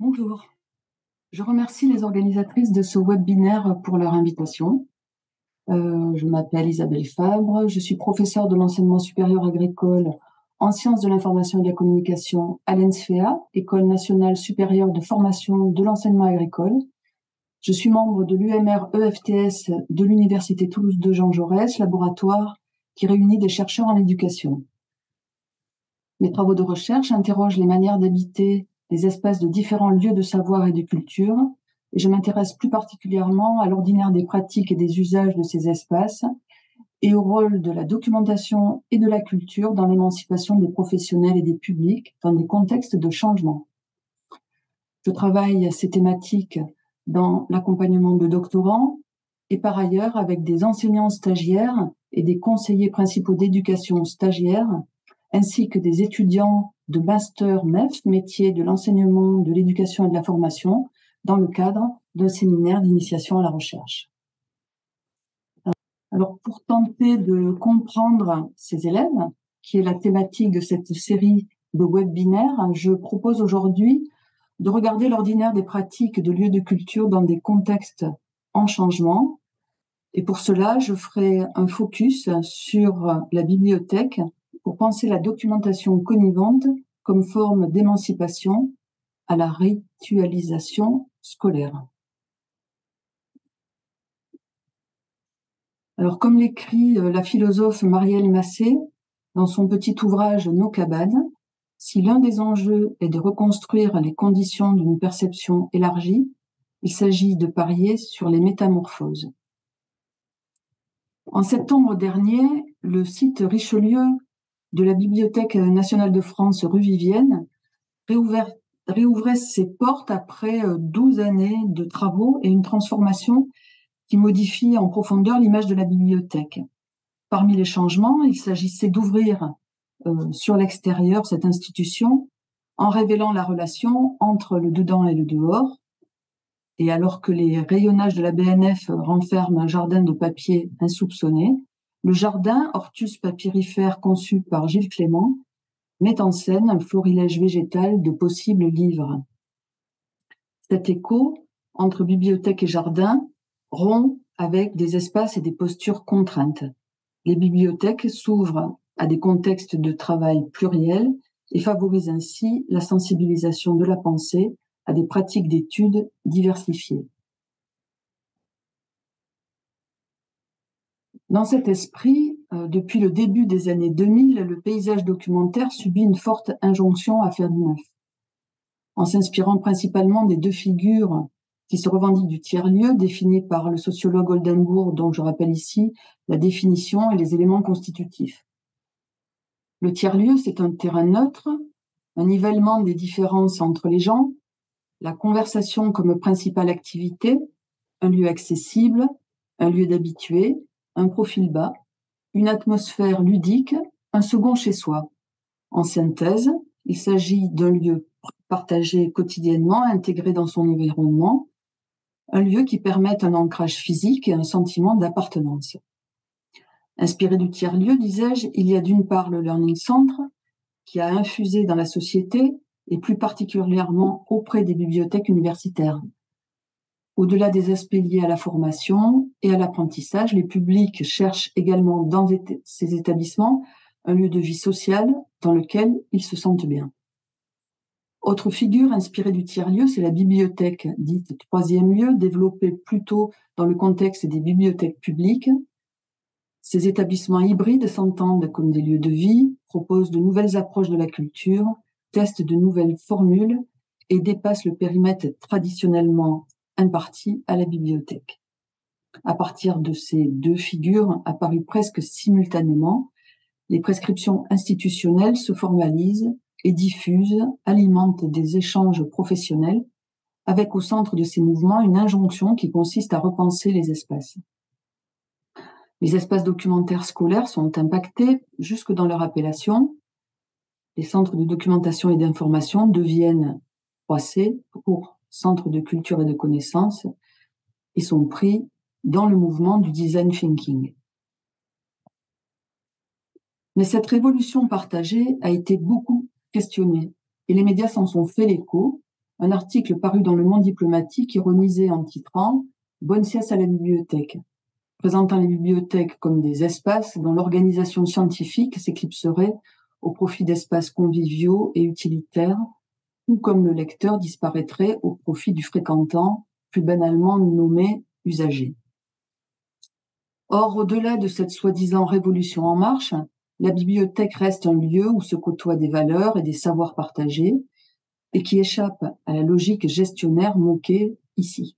Bonjour. Je remercie les organisatrices de ce webinaire pour leur invitation. Euh, je m'appelle Isabelle Fabre, je suis professeure de l'enseignement supérieur agricole en sciences de l'information et de la communication à l'ENSFEA, École nationale supérieure de formation de l'enseignement agricole. Je suis membre de l'UMR EFTS de l'Université Toulouse de Jean Jaurès, laboratoire qui réunit des chercheurs en éducation. Mes travaux de recherche interrogent les manières d'habiter les espaces de différents lieux de savoir et de culture, et je m'intéresse plus particulièrement à l'ordinaire des pratiques et des usages de ces espaces et au rôle de la documentation et de la culture dans l'émancipation des professionnels et des publics dans des contextes de changement. Je travaille à ces thématiques dans l'accompagnement de doctorants et par ailleurs avec des enseignants stagiaires et des conseillers principaux d'éducation stagiaires, ainsi que des étudiants de master MEF, métier de l'enseignement, de l'éducation et de la formation, dans le cadre d'un séminaire d'initiation à la recherche. Alors, pour tenter de comprendre ces élèves, qui est la thématique de cette série de webinaires, je propose aujourd'hui de regarder l'ordinaire des pratiques de lieux de culture dans des contextes en changement. Et pour cela, je ferai un focus sur la bibliothèque pour penser la documentation connivante comme forme d'émancipation à la ritualisation scolaire. Alors, comme l'écrit euh, la philosophe Marielle Massé dans son petit ouvrage Nos cabanes, si l'un des enjeux est de reconstruire les conditions d'une perception élargie, il s'agit de parier sur les métamorphoses. En septembre dernier, le site Richelieu de la Bibliothèque nationale de France rue Vivienne réouvrait ses portes après 12 euh, années de travaux et une transformation qui modifie en profondeur l'image de la bibliothèque. Parmi les changements, il s'agissait d'ouvrir euh, sur l'extérieur cette institution en révélant la relation entre le dedans et le dehors. Et alors que les rayonnages de la BNF renferment un jardin de papier insoupçonné, le jardin Hortus papyrifère conçu par Gilles Clément met en scène un florilège végétal de possibles livres. Cet écho entre bibliothèque et jardin rompt avec des espaces et des postures contraintes. Les bibliothèques s'ouvrent à des contextes de travail pluriels et favorisent ainsi la sensibilisation de la pensée à des pratiques d'études diversifiées. Dans cet esprit, euh, depuis le début des années 2000, le paysage documentaire subit une forte injonction à faire du neuf. En s'inspirant principalement des deux figures qui se revendiquent du tiers-lieu, définies par le sociologue Oldenburg, dont je rappelle ici la définition et les éléments constitutifs. Le tiers-lieu, c'est un terrain neutre, un nivellement des différences entre les gens, la conversation comme principale activité, un lieu accessible, un lieu d'habitué, un profil bas, une atmosphère ludique, un second chez soi. En synthèse, il s'agit d'un lieu partagé quotidiennement, intégré dans son environnement, un lieu qui permette un ancrage physique et un sentiment d'appartenance. Inspiré du tiers-lieu, disais-je, il y a d'une part le Learning Center, qui a infusé dans la société et plus particulièrement auprès des bibliothèques universitaires. Au-delà des aspects liés à la formation et à l'apprentissage, les publics cherchent également dans ces établissements un lieu de vie sociale dans lequel ils se sentent bien. Autre figure inspirée du tiers-lieu, c'est la bibliothèque, dite troisième lieu, développée plutôt dans le contexte des bibliothèques publiques. Ces établissements hybrides s'entendent comme des lieux de vie, proposent de nouvelles approches de la culture, testent de nouvelles formules et dépassent le périmètre traditionnellement imparti à la bibliothèque. À partir de ces deux figures apparues presque simultanément, les prescriptions institutionnelles se formalisent et diffusent, alimentent des échanges professionnels, avec au centre de ces mouvements une injonction qui consiste à repenser les espaces. Les espaces documentaires scolaires sont impactés jusque dans leur appellation. Les centres de documentation et d'information deviennent 3C pour centre de culture et de connaissances, et sont pris dans le mouvement du design thinking. Mais cette révolution partagée a été beaucoup questionnée et les médias s'en sont fait l'écho, un article paru dans le monde diplomatique ironisé en titrant Bonne sieste à la bibliothèque, présentant les bibliothèques comme des espaces dont l'organisation scientifique s'éclipserait au profit d'espaces conviviaux et utilitaires, ou comme le lecteur disparaîtrait au profit du fréquentant, plus banalement nommé usager. Or, au-delà de cette soi-disant révolution en marche, la bibliothèque reste un lieu où se côtoient des valeurs et des savoirs partagés et qui échappe à la logique gestionnaire moquée ici.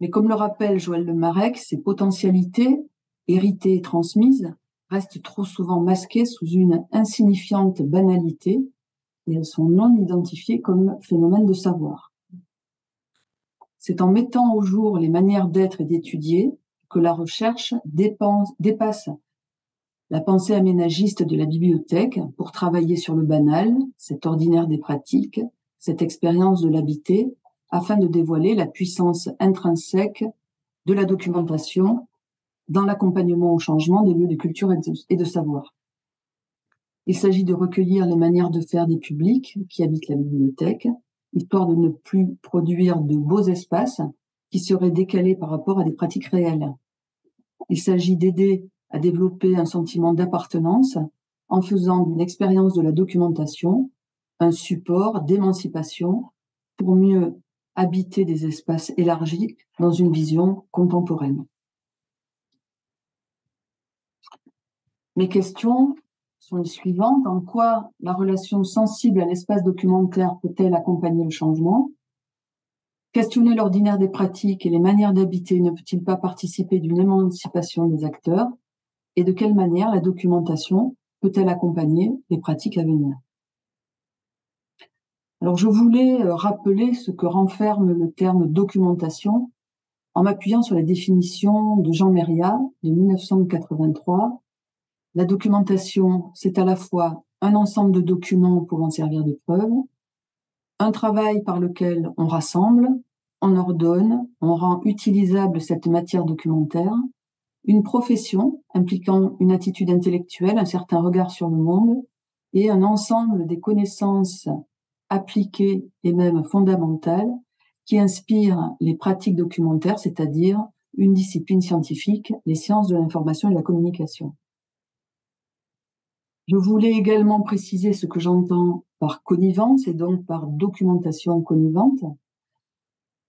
Mais comme le rappelle Joël Le Marec, ces potentialités, héritées et transmises, restent trop souvent masquées sous une insignifiante banalité et elles sont non identifiées comme phénomènes de savoir. C'est en mettant au jour les manières d'être et d'étudier que la recherche dépasse la pensée aménagiste de la bibliothèque pour travailler sur le banal, cet ordinaire des pratiques, cette expérience de l'habité, afin de dévoiler la puissance intrinsèque de la documentation dans l'accompagnement au changement des lieux de culture et de savoir. Il s'agit de recueillir les manières de faire des publics qui habitent la bibliothèque, histoire de ne plus produire de beaux espaces qui seraient décalés par rapport à des pratiques réelles. Il s'agit d'aider à développer un sentiment d'appartenance en faisant d'une expérience de la documentation un support d'émancipation pour mieux habiter des espaces élargis dans une vision contemporaine. Mes questions sont les suivantes. En quoi la relation sensible à l'espace documentaire peut-elle accompagner le changement? Questionner l'ordinaire des pratiques et les manières d'habiter ne peut-il pas participer d'une émancipation des acteurs? Et de quelle manière la documentation peut-elle accompagner les pratiques à venir? Alors je voulais euh, rappeler ce que renferme le terme documentation en m'appuyant sur la définition de Jean Méria de 1983. La documentation, c'est à la fois un ensemble de documents pouvant servir de preuve, un travail par lequel on rassemble, on ordonne, on rend utilisable cette matière documentaire, une profession impliquant une attitude intellectuelle, un certain regard sur le monde et un ensemble des connaissances appliquées et même fondamentales qui inspirent les pratiques documentaires, c'est-à-dire une discipline scientifique, les sciences de l'information et de la communication. Je voulais également préciser ce que j'entends par connivence et donc par documentation connivante.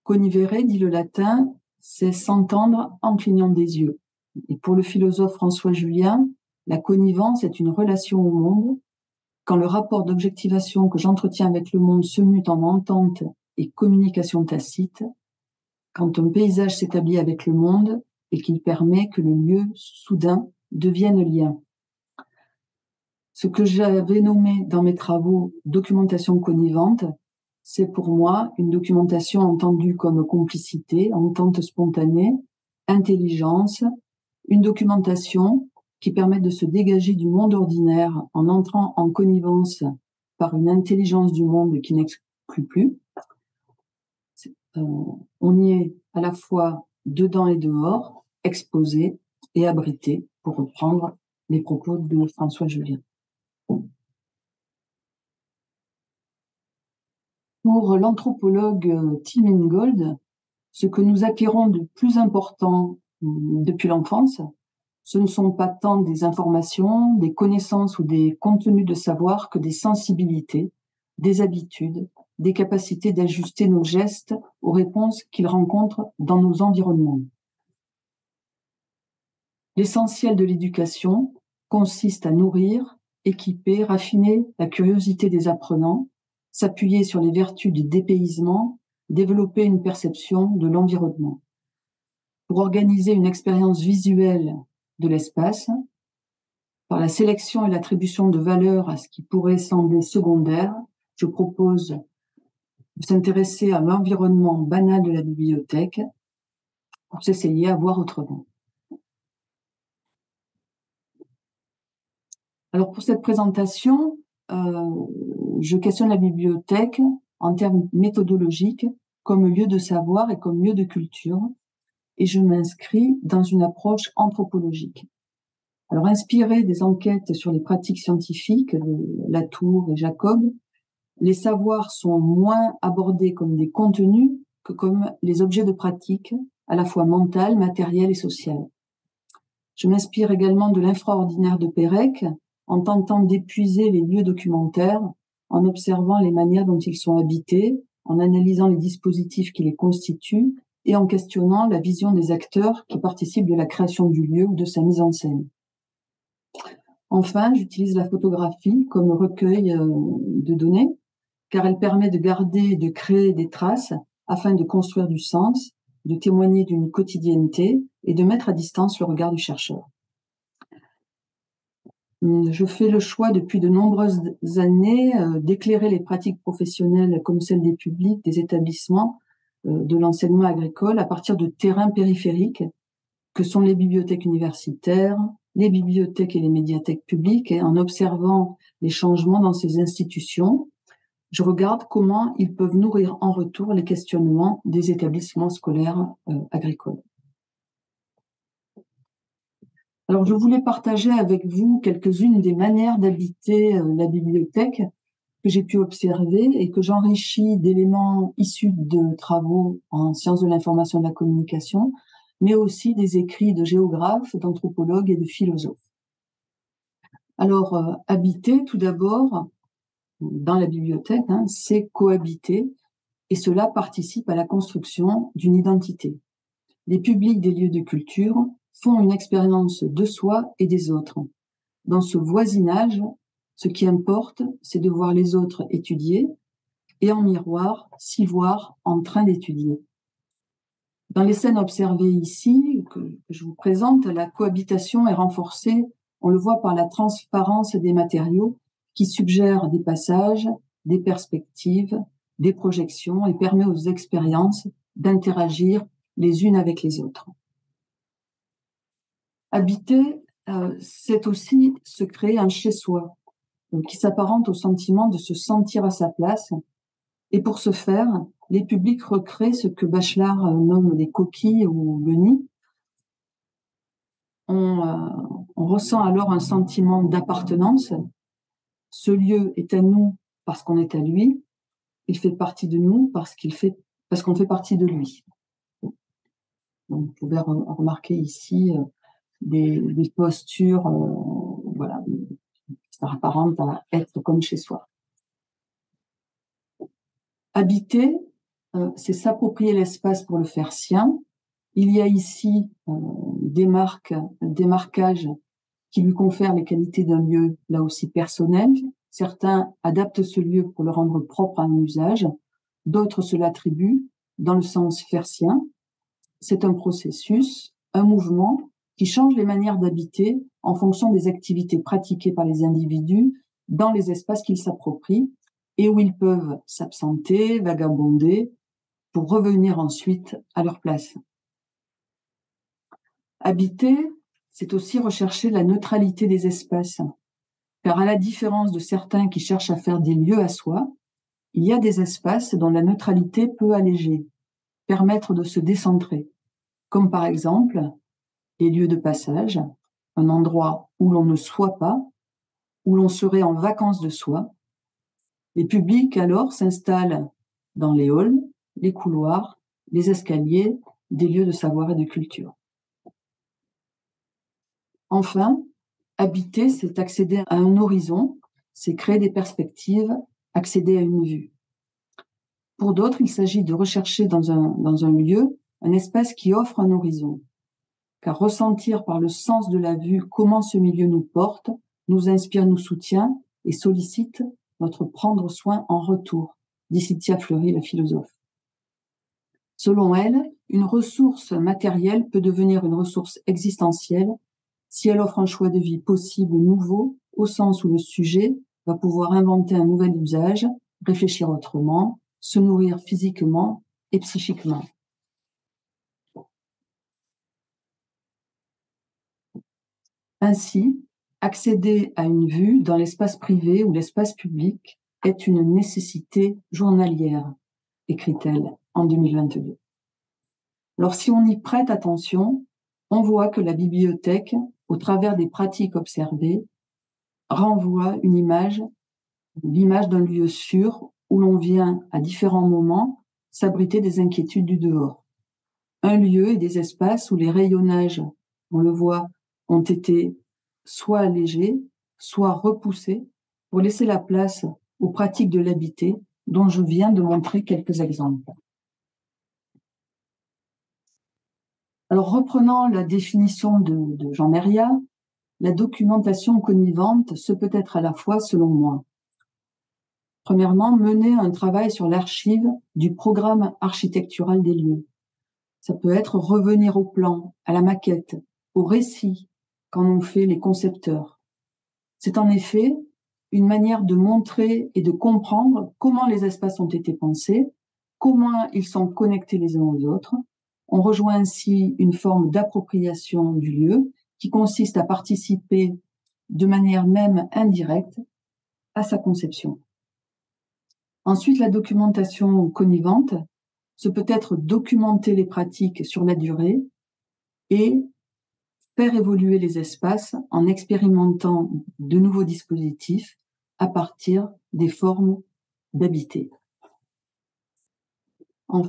Connivere, dit le latin, c'est s'entendre en clignant des yeux. Et pour le philosophe François Julien, la connivence est une relation au monde. Quand le rapport d'objectivation que j'entretiens avec le monde se mute en entente et communication tacite, quand un paysage s'établit avec le monde et qu'il permet que le lieu soudain devienne lien. Ce que j'avais nommé dans mes travaux documentation connivante, c'est pour moi une documentation entendue comme complicité, entente spontanée, intelligence, une documentation qui permet de se dégager du monde ordinaire en entrant en connivence par une intelligence du monde qui n'exclut plus. Euh, on y est à la fois dedans et dehors, exposé et abrité, pour reprendre les propos de François Julien. Pour l'anthropologue Tim Ingold, ce que nous acquérons de plus important depuis l'enfance, ce ne sont pas tant des informations, des connaissances ou des contenus de savoir que des sensibilités, des habitudes, des capacités d'ajuster nos gestes aux réponses qu'ils rencontrent dans nos environnements. L'essentiel de l'éducation consiste à nourrir, équiper, raffiner la curiosité des apprenants, s'appuyer sur les vertus du dépaysement, développer une perception de l'environnement pour organiser une expérience visuelle de l'espace, par la sélection et l'attribution de valeurs à ce qui pourrait sembler secondaire, je propose de s'intéresser à l'environnement banal de la bibliothèque pour s'essayer à voir autrement. Alors pour cette présentation, euh, je questionne la bibliothèque en termes méthodologiques comme lieu de savoir et comme lieu de culture, et je m'inscris dans une approche anthropologique. Alors, inspiré des enquêtes sur les pratiques scientifiques de Latour et Jacob, les savoirs sont moins abordés comme des contenus que comme les objets de pratique, à la fois mental, matériel et social. Je m'inspire également de l'infraordinaire de Pérec en tentant d'épuiser les lieux documentaires, en observant les manières dont ils sont habités, en analysant les dispositifs qui les constituent et en questionnant la vision des acteurs qui participent de la création du lieu ou de sa mise en scène. Enfin, j'utilise la photographie comme recueil euh, de données, car elle permet de garder et de créer des traces afin de construire du sens, de témoigner d'une quotidienneté et de mettre à distance le regard du chercheur. Hum, je fais le choix depuis de nombreuses années euh, d'éclairer les pratiques professionnelles comme celles des publics, des établissements, euh, de l'enseignement agricole à partir de terrains périphériques que sont les bibliothèques universitaires, les bibliothèques et les médiathèques publiques, et en observant les changements dans ces institutions, je regarde comment ils peuvent nourrir en retour les questionnements des établissements scolaires euh, agricoles. Alors, je voulais partager avec vous quelques-unes des manières d'habiter euh, la bibliothèque que j'ai pu observer et que j'enrichis d'éléments issus de travaux en sciences de l'information et de la communication, mais aussi des écrits de géographes, d'anthropologues et de philosophes. Alors, euh, habiter, tout d'abord, dans la bibliothèque, hein, c'est cohabiter, et cela participe à la construction d'une identité. Les publics des lieux de culture font une expérience de soi et des autres. Dans ce voisinage, ce qui importe, c'est de voir les autres étudier et en miroir, s'y voir en train d'étudier. Dans les scènes observées ici, que je vous présente, la cohabitation est renforcée, on le voit par la transparence des matériaux qui suggère des passages, des perspectives, des projections et permet aux expériences d'interagir les unes avec les autres. Habiter, euh, c'est aussi se créer un chez-soi, euh, qui s'apparente au sentiment de se sentir à sa place. Et pour ce faire, les publics recréent ce que Bachelard euh, nomme les coquilles ou le nid. On, on ressent alors un sentiment d'appartenance ce lieu est à nous parce qu'on est à lui. Il fait partie de nous parce qu'il fait, parce qu'on fait partie de lui. Donc, vous pouvez remarquer ici euh, des, postures, euh, voilà, qui à être comme chez soi. Habiter, euh, c'est s'approprier l'espace pour le faire sien. Il y a ici des marques, des marquages qui lui confèrent les qualités d'un lieu là aussi personnel. Certains adaptent ce lieu pour le rendre propre à un usage, d'autres se l'attribuent dans le sens fersien. C'est un processus, un mouvement qui change les manières d'habiter en fonction des activités pratiquées par les individus dans les espaces qu'ils s'approprient et où ils peuvent s'absenter, vagabonder, pour revenir ensuite à leur place. Habiter, c'est aussi rechercher la neutralité des espaces. Car à la différence de certains qui cherchent à faire des lieux à soi, il y a des espaces dont la neutralité peut alléger, permettre de se décentrer, comme par exemple les lieux de passage, un endroit où l'on ne soit pas, où l'on serait en vacances de soi. Les publics alors s'installent dans les halls, les couloirs, les escaliers, des lieux de savoir et de culture. Enfin, habiter, c'est accéder à un horizon, c'est créer des perspectives, accéder à une vue. Pour d'autres, il s'agit de rechercher dans un, dans un lieu un espace qui offre un horizon. Car ressentir par le sens de la vue comment ce milieu nous porte, nous inspire, nous soutient et sollicite notre prendre soin en retour, dit Cynthia Fleury, la philosophe. Selon elle, une ressource matérielle peut devenir une ressource existentielle si elle offre un choix de vie possible nouveau, au sens où le sujet va pouvoir inventer un nouvel usage, réfléchir autrement, se nourrir physiquement et psychiquement. Ainsi, accéder à une vue dans l'espace privé ou l'espace public est une nécessité journalière, écrit-elle en 2022. Alors si on y prête attention, on voit que la bibliothèque au travers des pratiques observées, renvoie une image l'image d'un lieu sûr où l'on vient à différents moments s'abriter des inquiétudes du dehors. Un lieu et des espaces où les rayonnages, on le voit, ont été soit allégés, soit repoussés pour laisser la place aux pratiques de l'habité dont je viens de montrer quelques exemples. Alors reprenant la définition de, de Jean Meria, la documentation connivante se peut être à la fois, selon moi, premièrement, mener un travail sur l'archive du programme architectural des lieux. Ça peut être revenir au plan, à la maquette, au récit, qu'en ont fait les concepteurs. C'est en effet une manière de montrer et de comprendre comment les espaces ont été pensés, comment ils sont connectés les uns aux autres. On rejoint ainsi une forme d'appropriation du lieu qui consiste à participer de manière même indirecte à sa conception. Ensuite, la documentation connivante, ce peut être documenter les pratiques sur la durée et faire évoluer les espaces en expérimentant de nouveaux dispositifs à partir des formes d'habiter. Euh,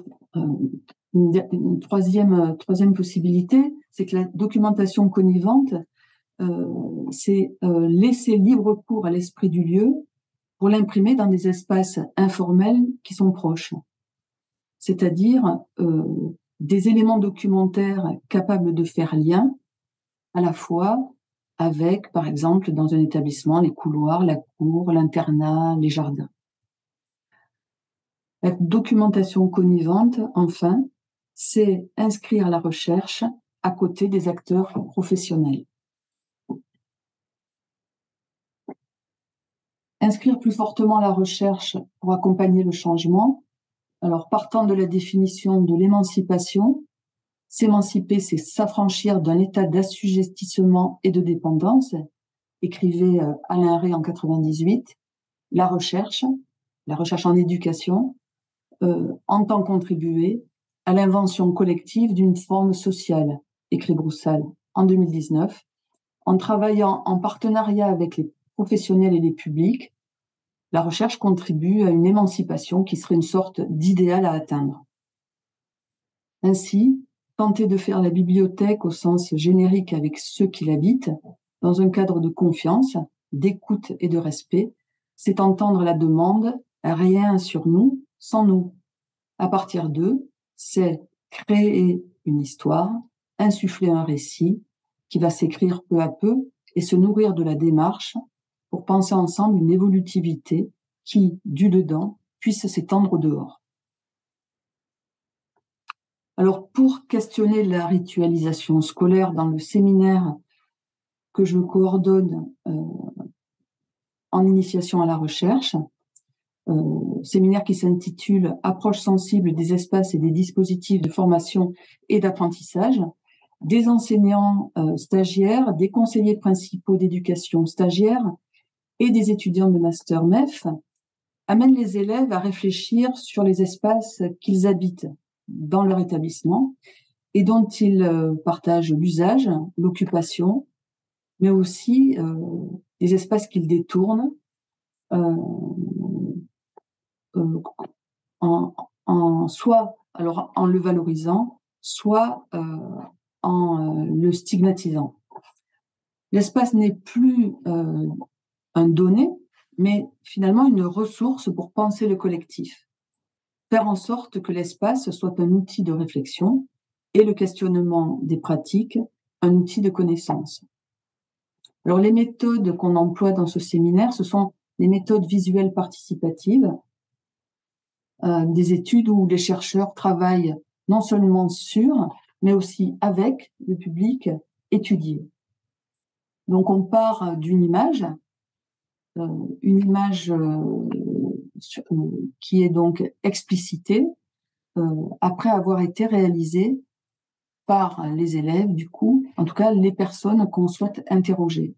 une, troisième, troisième possibilité, c'est que la documentation connivante, euh, c'est euh, laisser libre cours à l'esprit du lieu pour l'imprimer dans des espaces informels qui sont proches, c'est-à-dire euh, des éléments documentaires capables de faire lien à la fois avec, par exemple, dans un établissement, les couloirs, la cour, l'internat, les jardins. La documentation connivante, enfin, c'est inscrire la recherche à côté des acteurs professionnels. Inscrire plus fortement la recherche pour accompagner le changement. Alors, partant de la définition de l'émancipation, s'émanciper, c'est s'affranchir d'un état d'assujettissement et de dépendance, écrivait euh, Alain Ray en 98. La recherche, la recherche en éducation, euh, entend contribuer à l'invention collective d'une forme sociale, écrit Broussal en 2019, en travaillant en partenariat avec les professionnels et les publics la recherche contribue à une émancipation qui serait une sorte d'idéal à atteindre. Ainsi, tenter de faire la bibliothèque au sens générique avec ceux qui l'habitent, dans un cadre de confiance, d'écoute et de respect, c'est entendre la demande rien sur nous sans nous. À partir d'eux, c'est créer une histoire, insuffler un récit qui va s'écrire peu à peu et se nourrir de la démarche pour penser ensemble une évolutivité qui, du dedans, puisse s'étendre au dehors. Alors, pour questionner la ritualisation scolaire dans le séminaire que je coordonne euh, en initiation à la recherche, euh, séminaire qui s'intitule Approche sensible des espaces et des dispositifs de formation et d'apprentissage, des enseignants euh, stagiaires, des conseillers principaux d'éducation stagiaires et des étudiants de master MEF amènent les élèves à réfléchir sur les espaces qu'ils habitent dans leur établissement et dont ils euh, partagent l'usage, l'occupation, mais aussi euh, des espaces qu'ils détournent euh, euh, en, en, soit alors en le valorisant, soit euh, en le stigmatisant. L'espace n'est plus un donné, mais finalement une ressource pour penser le collectif. Faire en sorte que l'espace soit un outil de réflexion et le questionnement des pratiques un outil de connaissance. Alors les méthodes qu'on emploie dans ce séminaire, ce sont les méthodes visuelles participatives, euh, des études où les chercheurs travaillent non seulement sur, mais aussi avec le public étudié. Donc on part d'une image euh, une image euh, euh, qui est donc explicitée après avoir été réalisée par les élèves, du coup, en tout cas les personnes qu'on souhaite interroger.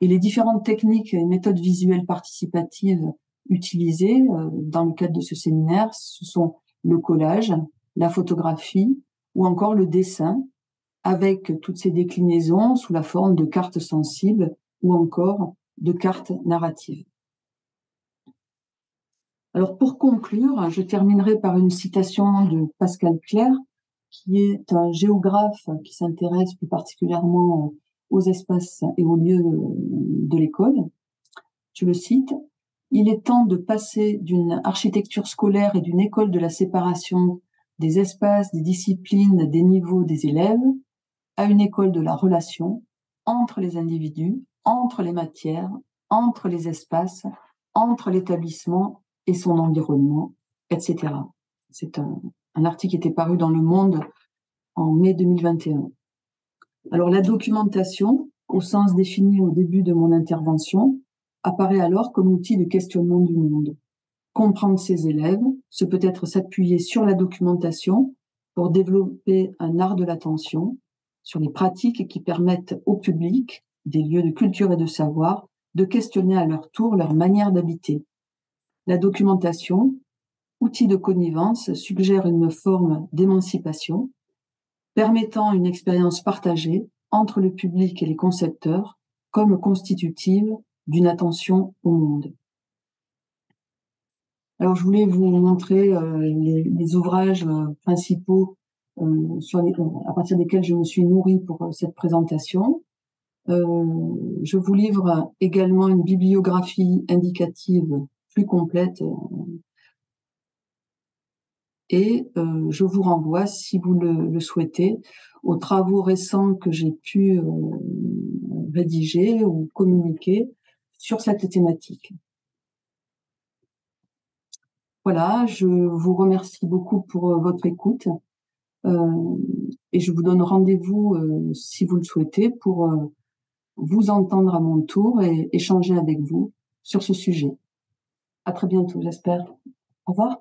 Et les différentes techniques et méthodes visuelles participatives utilisées dans le cadre de ce séminaire, ce sont le collage, la photographie ou encore le dessin, avec toutes ces déclinaisons sous la forme de cartes sensibles ou encore de cartes narratives. Alors pour conclure, je terminerai par une citation de Pascal Clair, qui est un géographe qui s'intéresse plus particulièrement aux espaces et aux lieux de l'école. Je le cite, Il est temps de passer d'une architecture scolaire et d'une école de la séparation des espaces, des disciplines, des niveaux des élèves, à une école de la relation entre les individus, entre les matières, entre les espaces, entre l'établissement et son environnement, etc. C'est un, article qui était paru dans Le Monde en mai 2021. Alors la documentation, au sens défini au début de mon intervention, apparaît alors comme outil de questionnement du monde. Comprendre ses élèves, ce peut être s'appuyer sur la documentation pour développer un art de l'attention, sur les pratiques qui permettent au public, des lieux de culture et de savoir, de questionner à leur tour leur manière d'habiter. La documentation, outil de connivence, suggère une forme d'émancipation, permettant une expérience partagée entre le public et les concepteurs comme constitutive d'une attention au monde. Alors, je voulais vous montrer euh, les, ouvrages euh, principaux euh, à partir desquels je me suis nourrie pour cette présentation. je vous livre également une bibliographie indicative plus complète. Euh, et euh, je vous renvoie, si vous le, souhaitez, aux travaux récents que j'ai pu euh, rédiger ou communiquer sur cette thématique. Voilà, je vous remercie beaucoup pour votre écoute et je vous donne rendez-vous, si vous le souhaitez, pour vous entendre à mon tour et échanger avec vous sur ce sujet. À très bientôt, j'espère. Au revoir.